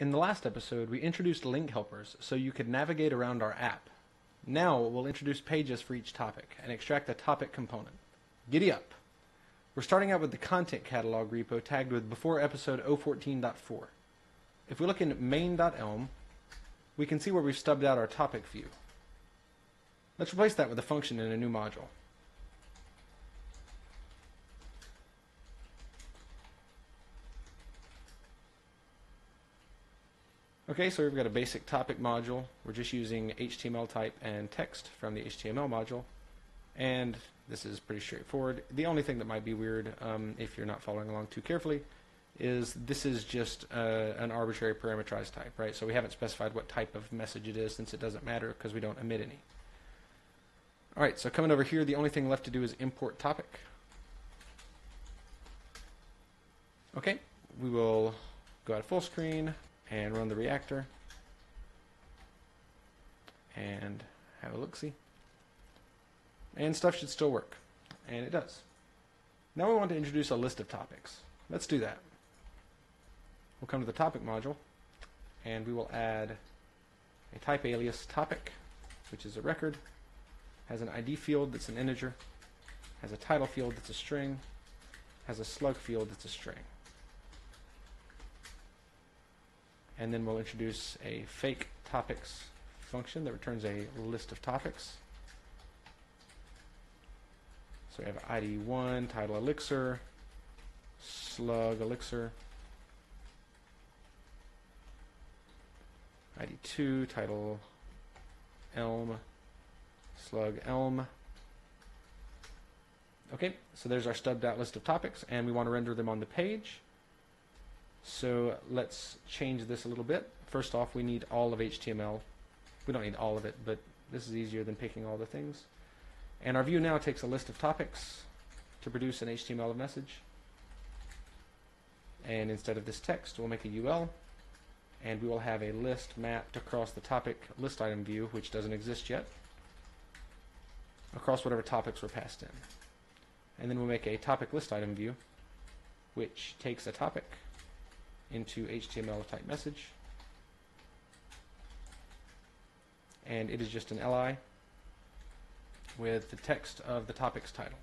In the last episode, we introduced link helpers so you could navigate around our app. Now we'll introduce pages for each topic and extract a topic component. Giddy up! We're starting out with the content catalog repo tagged with before episode 014.4. If we look in main.elm, we can see where we've stubbed out our topic view. Let's replace that with a function in a new module. Okay, so we've got a basic topic module. We're just using HTML type and text from the HTML module. And this is pretty straightforward. The only thing that might be weird, um, if you're not following along too carefully, is this is just uh, an arbitrary parameterized type, right? So we haven't specified what type of message it is since it doesn't matter because we don't emit any. All right, so coming over here, the only thing left to do is import topic. Okay, we will go at full screen, and run the reactor and have a look-see. And stuff should still work. And it does. Now we want to introduce a list of topics. Let's do that. We'll come to the topic module and we will add a type alias topic, which is a record, has an ID field that's an integer, has a title field that's a string, has a slug field that's a string. And then we'll introduce a fake topics function that returns a list of topics. So we have ID1, title elixir, slug elixir, ID2, title elm, slug elm. Okay, so there's our stubbed out list of topics, and we want to render them on the page. So let's change this a little bit. First off, we need all of HTML. We don't need all of it, but this is easier than picking all the things. And our view now takes a list of topics to produce an HTML message. And instead of this text, we'll make a UL. And we will have a list mapped across the topic list item view, which doesn't exist yet, across whatever topics were passed in. And then we'll make a topic list item view, which takes a topic into HTML type message. And it is just an li with the text of the topic's title.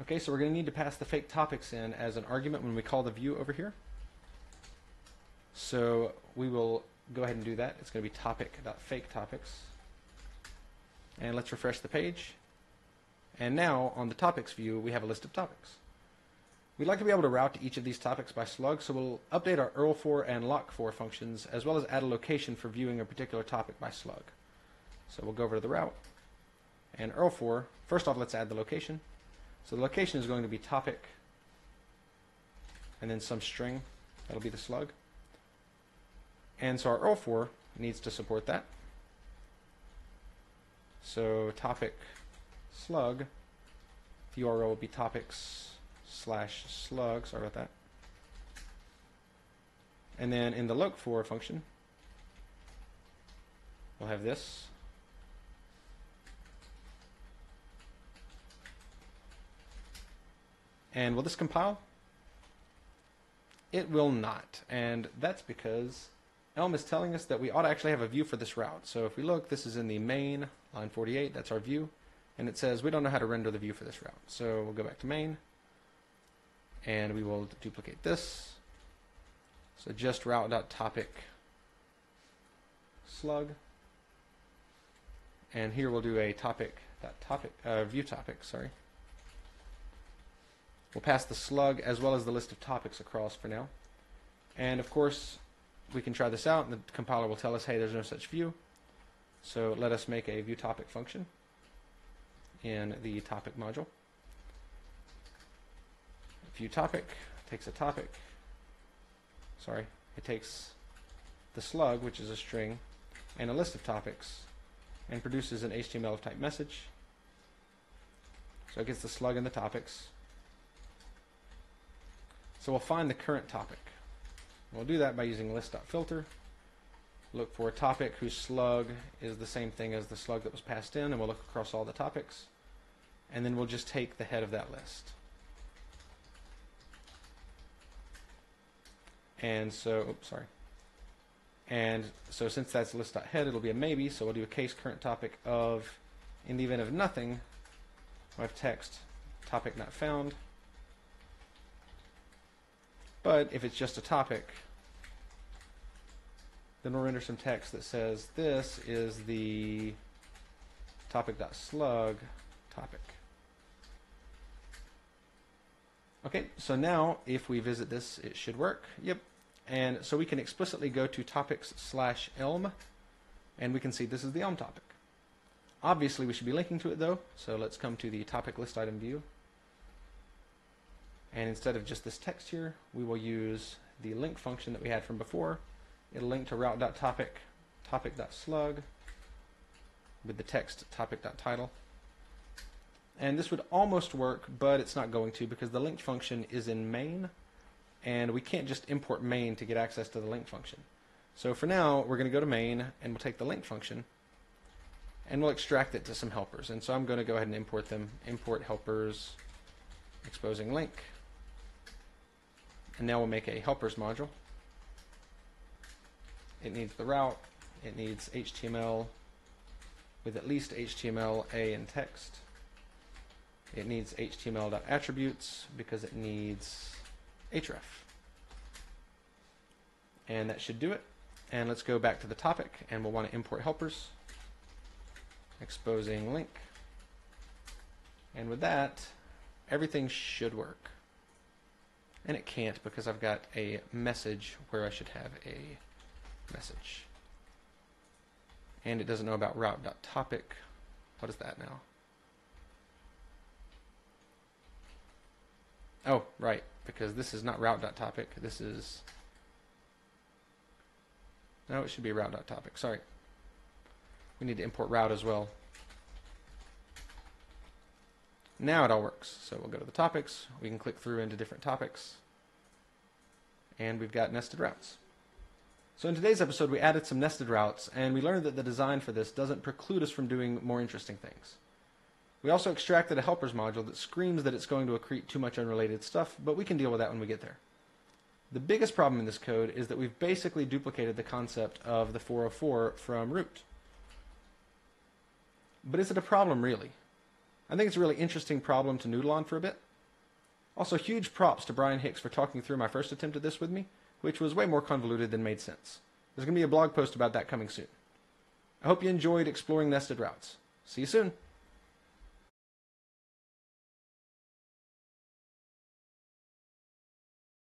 Okay, so we're going to need to pass the fake topics in as an argument when we call the view over here. So we will go ahead and do that. It's going to be topic.fake topics. And let's refresh the page. And now on the topics view, we have a list of topics. We'd like to be able to route to each of these topics by slug, so we'll update our url_for and lock_for functions, as well as add a location for viewing a particular topic by slug. So we'll go over to the route, and url_for, first off, let's add the location. So the location is going to be topic, and then some string, that'll be the slug. And so our url_for needs to support that. So topic slug, the URL will be topics slash slug, sorry about that. And then in the look for function, we'll have this. And will this compile? It will not. And that's because Elm is telling us that we ought to actually have a view for this route. So if we look, this is in the main, line 48, that's our view. And it says we don't know how to render the view for this route. So we'll go back to main and we will duplicate this. So just route.topic slug. And here we'll do a topic topic uh, view topic, sorry. We'll pass the slug as well as the list of topics across for now. And of course, we can try this out and the compiler will tell us, hey, there's no such view. So let us make a view topic function in the topic module view topic takes a topic. Sorry, it takes the slug, which is a string, and a list of topics, and produces an HTML type message. So it gets the slug and the topics. So we'll find the current topic. We'll do that by using list.filter. Look for a topic whose slug is the same thing as the slug that was passed in, and we'll look across all the topics. And then we'll just take the head of that list. And so, oops, sorry. And so since that's list.head, it'll be a maybe. So we'll do a case current topic of, in the event of nothing, we'll have text topic not found. But if it's just a topic, then we'll render some text that says this is the topic.slug topic. Okay, so now if we visit this, it should work. Yep. And so we can explicitly go to topics slash elm, and we can see this is the elm topic. Obviously, we should be linking to it though, so let's come to the topic list item view. And instead of just this text here, we will use the link function that we had from before. It'll link to route.topic, topic.slug, with the text topic.title. And this would almost work, but it's not going to because the link function is in main, and we can't just import main to get access to the link function. So for now, we're going to go to main, and we'll take the link function, and we'll extract it to some helpers. And so I'm going to go ahead and import them. Import helpers exposing link. And now we'll make a helpers module. It needs the route. It needs HTML with at least HTML, A, and text. It needs HTML.attributes because it needs href. And that should do it. And let's go back to the topic, and we'll want to import helpers. Exposing link. And with that, everything should work. And it can't because I've got a message where I should have a message. And it doesn't know about route.topic. What is that now? Oh, right, because this is not route.topic. This is... No, it should be route.topic. Sorry. We need to import route as well. Now it all works. So we'll go to the topics. We can click through into different topics. And we've got nested routes. So in today's episode, we added some nested routes, and we learned that the design for this doesn't preclude us from doing more interesting things. We also extracted a helpers module that screams that it's going to accrete too much unrelated stuff, but we can deal with that when we get there. The biggest problem in this code is that we've basically duplicated the concept of the 404 from root. But is it a problem really? I think it's a really interesting problem to noodle on for a bit. Also, huge props to Brian Hicks for talking through my first attempt at this with me, which was way more convoluted than made sense. There's going to be a blog post about that coming soon. I hope you enjoyed exploring nested routes. See you soon.